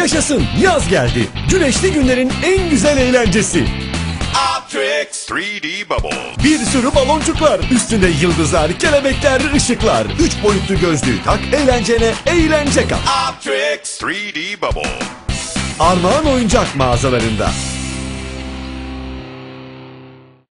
Yaşasın yaz geldi. Güneşli günlerin en güzel eğlencesi. Optrix 3D Bubble. Bir sürü baloncuklar, üstünde yıldızlar, kelebekler, ışıklar. Üç boyutlu gözlüğü tak, eğlencene eğlence kat. Optrix 3D Bubble. Armağan oyuncak mağazalarında.